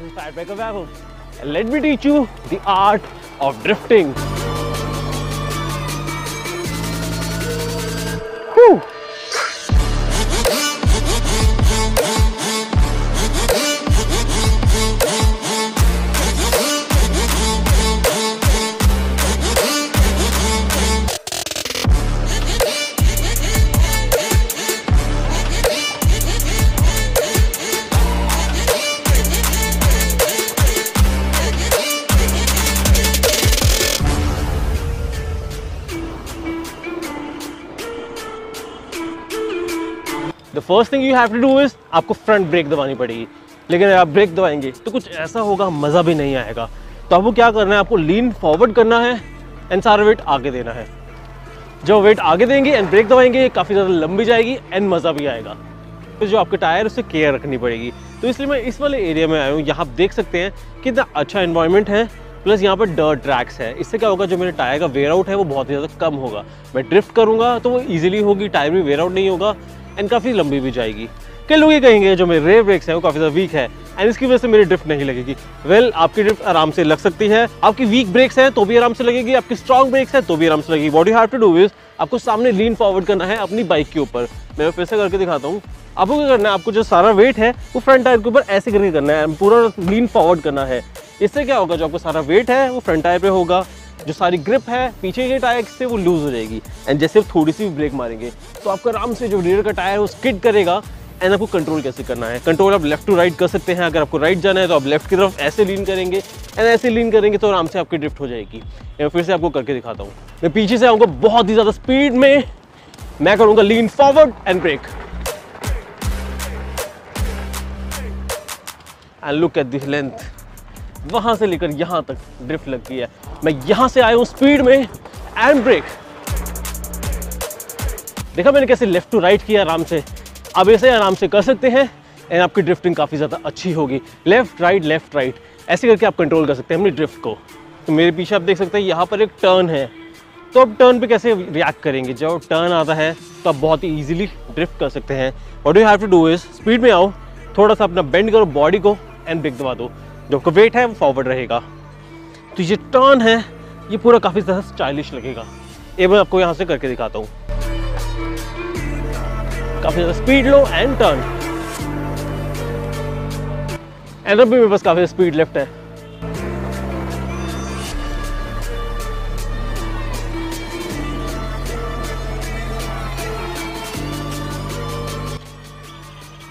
This is Vaibhav. And let me teach you the art of drifting. First thing you have to do is आपको front brake दबानी पड़ेगी। लेकिन अगर आप break दबाएँगे तो कुछ ऐसा होगा, मज़ा भी नहीं आएगा। तो आपको क्या करना है? आपको लीन फॉरवर्ड करना है एंड सारा वेट आगे देना है। जब वेट आगे देंगे एंड ब्रेक दबाएँगे काफ़ी ज़्यादा लंबी जाएगी एंड मज़ा भी आएगा। तो जो आपके टायर उससे केयर रखनी पड़ेगी। तो इसलिए मैं इस वाले एरिया में आया हूँ। यहाँ आप देख सकते हैं कितना अच्छा इन्वायरमेंट है प्लस यहाँ पर डर्ट ट्रैक्स है। इससे क्या होगा, जो मेरे टायर का वेयर आउट है, वो बहुत ही ज़्यादा कम होगा। मैं ड्रिफ्ट करूँगा तो वो ईजिली होगी टायर भी वेयर आउट नहीं होगा। एंड काफ़ी लंबी भी जाएगी। कई लोग ये कहेंगे जो मेरे रेयर ब्रेक्स हैं वो काफ़ी ज़्यादा वीक है। एंड इसकी वजह से मेरी ड्रिफ्ट नहीं लगेगी। वेल well, आपकी ड्रिफ्ट आराम से लग सकती है। आपकी वीक ब्रेक्स हैं तो भी आराम से लगेगी। आपकी स्ट्रॉन्ग ब्रेक्स हैं तो भी आराम से लगेगी। What you have to do is आपको सामने लीन फॉरवर्ड करना है अपनी बाइक के ऊपर। मैं फिर से करके दिखाता हूँ। आपको क्या करना है? आपको जो सारा वेट है वो फ्रंट टायर के ऊपर ऐसे करके करना है। पूरा लीन फॉरवर्ड करना है। इससे क्या होगा? जो आपको सारा वेट है वो फ्रंट टायर पे होगा। जो सारी ग्रिप है, पीछे के टायर से वो लूज हो जाएगी। एंड जैसे आप थोड़ी सी ब्रेक मारेंगे तो आपका आराम से जो रियर का टायर है, वो स्किड करेगा। एंड आपको कंट्रोल कैसे करना है? कंट्रोल आप लेफ़्ट टू राइट कर सकते हैं। अगर आपको राइट जाना है तो आप लेफ़्ट की तरफ़ ऐसे लीन करेंगे। एंड ऐसे लीन करेंगे तो आराम से आपकी ड्रिफ्ट हो जाएगी। मैं फिर से आपको करके दिखाता हूँ। मैं पीछे से आऊँगा बहुत ही ज़्यादा स्पीड में। मैं करूँगा lean forward and brake and look at this length वहाँ से लेकर यहाँ तक ड्रिफ्ट लगती है। मैं यहाँ से आया हूँ स्पीड में एंड ब्रेक देखा मैंने कैसे लेफ़्ट टू राइट किया आराम से। अब ऐसे आराम से कर सकते हैं एंड आपकी ड्रिफ्टिंग काफ़ी ज़्यादा अच्छी होगी। लेफ़्ट राइट लेफ़्ट राइट ऐसे करके आप कंट्रोल कर सकते हैं अपनी ड्रिफ्ट को। तो मेरे पीछे आप देख सकते हैं, यहाँ पर एक टर्न है। तो आप टर्न पे कैसे रिएक्ट करेंगे? जब टर्न आता है तो आप बहुत ही ईजिली ड्रिफ्ट कर सकते हैं। What you have to do is speed में आओ, थोड़ा सा अपना बेंड करो बॉडी को एंड ब्रेक दबा दो। जो आपका वेट है, वो फॉरवर्ड रहेगा। तो ये टर्न है, ये पूरा काफ़ी ज़्यादा स्टाइलिश लगेगा। ये मैं आपको यहाँ से करके दिखाता हूँ। काफ़ी ज़्यादा speed low and turn and भी मेरे पास काफ़ी स्पीड लेफ़्ट है।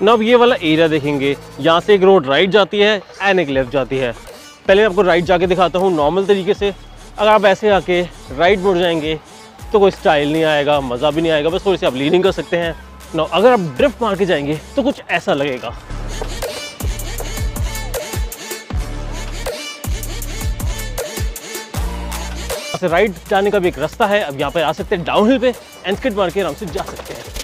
ना अब ये वाला एरिया देखेंगे। यहाँ से एक रोड राइट जाती है एंड एक लेफ़्ट जाती है। पहले मैं आपको राइट जाके दिखाता हूँ नॉर्मल तरीके से। अगर आप ऐसे आके राइट मुड़ जाएँगे तो कोई स्टाइल नहीं आएगा, मज़ा भी नहीं आएगा, बस थोड़ी सी आप लीनिंग कर सकते हैं। ना अगर आप ड्रिफ्ट मार के जाएँगे तो कुछ ऐसा लगेगा। राइट जाने का भी एक रास्ता है अब यहाँ पर आ सकते हैं डाउन हिल पे एंड स्किड मार के आराम से जा सकते हैं।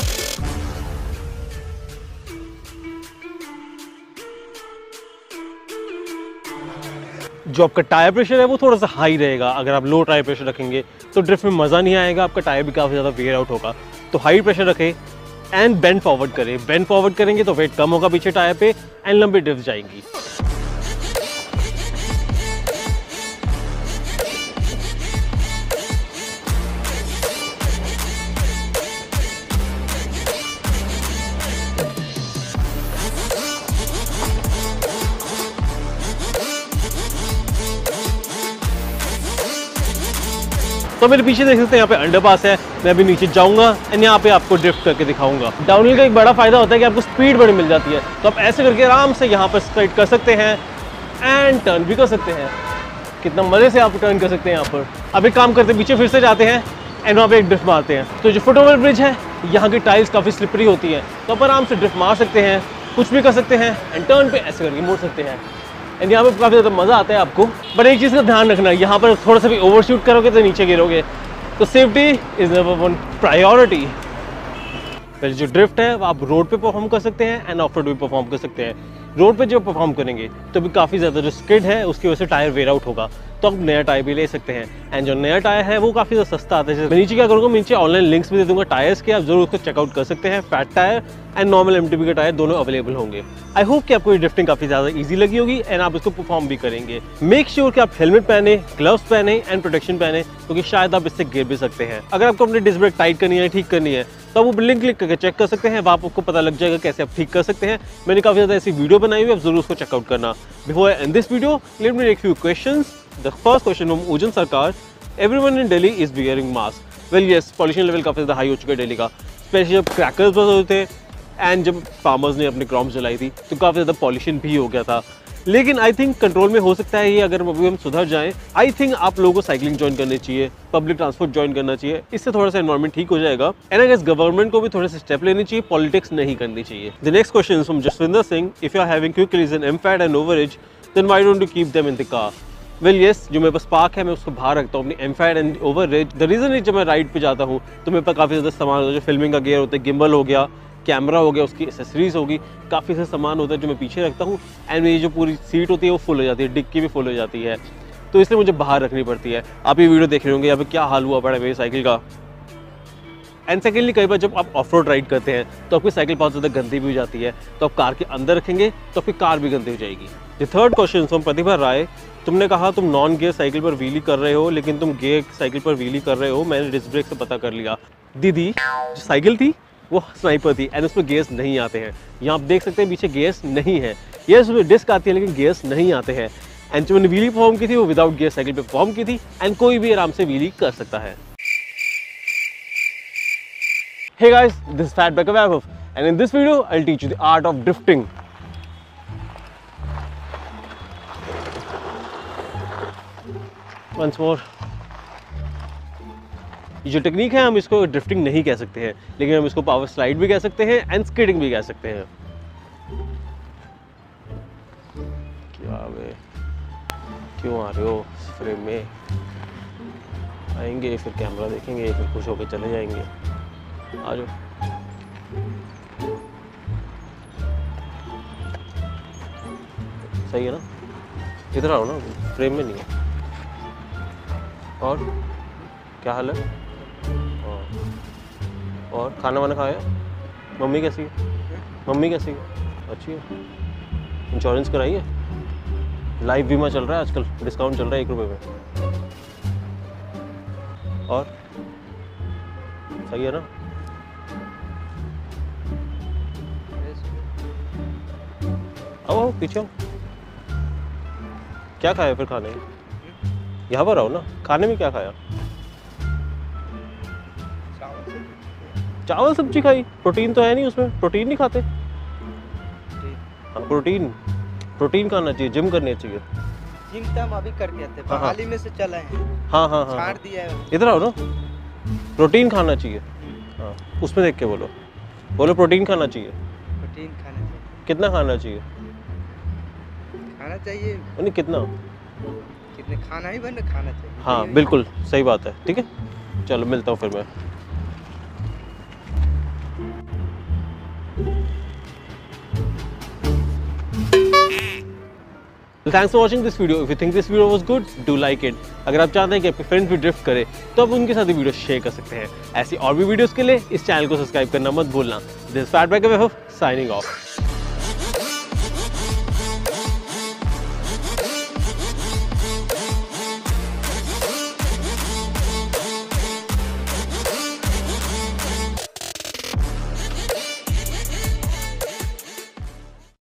जो आपका टायर प्रेशर है, वो थोड़ा सा हाई रहेगा। अगर आप लो टायर प्रेशर रखेंगे तो ड्रिफ्ट में मज़ा नहीं आएगा, आपका टायर भी काफ़ी ज़्यादा वेयर आउट होगा। तो हाई प्रेशर रखें एंड बेंड फॉरवर्ड करें। बेंड फॉरवर्ड करेंगे तो वेट कम होगा पीछे टायर पे एंड लंबी ड्रिफ्ट जाएँगी। तो मेरे पीछे देख सकते हैं, यहाँ पे अंडरपास है, मैं अभी नीचे जाऊँगा एंड यहाँ पे आपको ड्रिफ्ट करके दिखाऊँगा। डाउनहिल का एक बड़ा फ़ायदा होता है कि आपको स्पीड बड़ी मिल जाती है। तो आप ऐसे करके आराम से यहाँ पर स्ट्राइट कर सकते हैं एंड टर्न भी कर सकते हैं। कितना मज़े से आप टर्न कर सकते हैं यहाँ पर। अब एक काम करते पीछे फिर से जाते हैं एंड वहाँ पे एक ड्रिफ्ट मारते हैं। तो जो फुट ओवर ब्रिज है, यहाँ की टाइल्स काफ़ी स्लिपरी होती हैं। तो आप आराम से ड्रिफ्ट मार सकते हैं, कुछ भी कर सकते हैं एंड टर्न पे ऐसे करके मोड़ सकते हैं। एंड यहाँ पे काफ़ी ज़्यादा मज़ा आता है आपको। बट एक चीज़ का ध्यान रखना, यहाँ पर थोड़ा सा भी ओवरशूट करोगे तो नीचे गिरोगे। तो safety is number one priority पहले जो ड्रिफ्ट है आप रोड पे परफॉर्म कर सकते हैं एंड ऑफ़ रोड भी परफॉर्म कर सकते हैं। रोड पे जब परफॉर्म करेंगे तो भी काफ़ी ज़्यादा जो स्किड है, उसकी वजह से टायर वेयर आउट होगा। तो आप नया टायर भी ले सकते हैं। एंड जो नया टायर है, वो काफ़ी ज़्यादा सस्ता आता है। मैं नीचे क्या करूँगा नीचे ऑनलाइन लिंक्स भी दे दूँगा टायर्स के, आप ज़रूर उसको चेकआउट कर सकते हैं। Fat tyre and normal M का टायर दोनों अवेलेबल होंगे। आई होप कि आपको ये ड्रिफ्टिंग काफ़ी ज़्यादा ईजी लगी होगी एंड आप इसको परफॉर्म भी करेंगे। मेक श्योर कि आप हेलमेट पहने ग्लव्स पहने एंड प्रोटेक्शन पहने, क्योंकि तो शायद आप इससे गिर भी सकते हैं। अगर आपको अपनी डिस्क ब्रेक टाइट करनी है, ठीक करनी है तो आप वो लिंक क्लिक करके चेक कर सकते हैं, वहाँ आपको पता लग जाएगा कैसे आप ठीक कर सकते हैं। मैंने काफ़ी ज़्यादा ऐसी वीडियो बनाई हुई है, आप ज़रूर उसको चेकआउट करना। Before end this video let me एक few questions the first question from Ujan Sarkar everyone in Delhi is bearing mask well yes pollution level काफ़ी ज़्यादा हाई हो चुका है डेली का स्पेशली जब क्रैकर्स बस होते थे एंड जब फार्मर्स ने अपनी क्रॉप्स जलाई थी तो काफ़ी ज़्यादा पॉल्यूशन भी हो गया था। लेकिन आई थिंक कंट्रोल में हो सकता है ये अगर अभी हम सुधर जाएँ आई थिंक आप लोगों को साइकिलिंग ज्वाइन करनी चाहिए पब्लिक ट्रांसपोर्ट ज्वाइन करना चाहिए। इससे थोड़ा सा एनवायरमेंट ठीक हो जाएगा। एंड आई गेस गवर्नमेंट को भी थोड़े से स्टेप लेनी चाहिए पॉलिटिक्स नहीं करनी चाहिए। The next question from Jaswinder Singh if you are having quick reason M fat and overage then why don't you keep them in the car well yes जो मेरे पास पार्क है, मैं उसको बाहर रखता हूँ अपनी M fat and overage the reason is जब मैं राइड पे जाता हूँ तो मेरे पास काफ़ी ज़्यादा सामान होता है, जो फिल्मिंग का गेयर होता है गिम्बल हो गया कैमरा हो गया, उसकी एसेसरीज होगी, काफ़ी से सामान होता है जो मैं पीछे रखता हूँ एंड मेरी जो पूरी सीट होती है वो फुल हो जाती है, डिक्की भी फुल हो जाती है। तो इसलिए मुझे बाहर रखनी पड़ती है। आप ये वीडियो देख रहे होंगे, यहाँ पे क्या हाल हुआ पड़ा है मेरी साइकिल का। एंड सेकेंडली कई बार जब आप ऑफ़ रोड राइड करते हैं तो आपकी साइकिल बहुत ज़्यादा गंदी भी हो जाती है तो आप कार के अंदर रखेंगे तो आपकी कार भी गंदी हो जाएगी। The third question from Pratibha Rai, तुमने कहा तुम नॉन गियर साइकिल पर व्हीली कर रहे हो, लेकिन तुम गियर साइकिल पर व्हीली कर रहे हो, मैंने डिस्क ब्रेक से पता कर लिया। दीदी, जो साइकिल थी वो स्नाइपर थी एंड उसमें गेयर्स नहीं आते हैं यहाँ आप देख सकते हैं पीछे गेयर्स नहीं है ये उसमें डिस्क आती है लेकिन गेयर्स नहीं आते हैं एंड जो मैंने व्हीली परफॉर्म की थी वो विदाउट गियर साइकिल पे परफॉर्म की थी एंड कोई भी आराम से व्हीली कर सकता है Hey guys, this is Fatback Vaibhav and in this video I'll teach you the art of drifting. Once more. ये जो टेक्निक है, हम इसको ड्रिफ्टिंग नहीं कह सकते हैं, लेकिन हम इसको पावर स्लाइड भी कह सकते हैं एंड स्केटिंग भी कह सकते हैं। क्या वे? क्यों आ रहे हो फ्रेम में? आएँगे, फिर कैमरा देखेंगे, फिर खुश होकर चले जाएँगे। आ जाओ। सही है ना? इधर आओ ना फ्रेम में नहीं है। और क्या हाल है? और खाना वाना खाया? मम्मी कैसी है? मम्मी कैसी है? अच्छी है। इंश्योरेंस कराई है? लाइफ बीमा चल रहा है आजकल डिस्काउंट चल रहा है एक रुपये में। और? सही है ना? आओ आओ, पीछे आओ। क्या खाया फिर खाने? में यहाँ पर आओ ना। खाने में क्या खाया? चावल सब्ज़ी खाई? प्रोटीन तो है नहीं उसमें। प्रोटीन नहीं खाते? हाँ प्रोटीन। प्रोटीन खाना चाहिए जिम करनी चाहिए। जिम तो हम अभी करके आते हैं हाँ, हाँ। बहाली में से चला है। हाँ हाँ हाँ छाड़ हाँ। दिया है इधर आओ ना। प्रोटीन खाना चाहिए। हाँ उसमें देख के बोलो। बोलो प्रोटीन खाना चाहिए। प्रोटीन खाना चाहिए। कितना खाना चाहिए? खाना चाहिए। नहीं कितना? कितने खाना ही बन खाना चाहिए। हाँ बिल्कुल सही बात है। ठीक है? चलो मिलता हूँ फिर मैं। Thanks for watching this video if you think this video was good do like it अगर आप चाहते हैं कि आपके फ्रेंड्स भी ड्रिफ्ट करें तो आप उनके साथ वीडियो शेयर कर सकते हैं। ऐसी और भी वीडियोस के लिए इस चैनल को सब्सक्राइब करना मत भूलना। This fat back signing off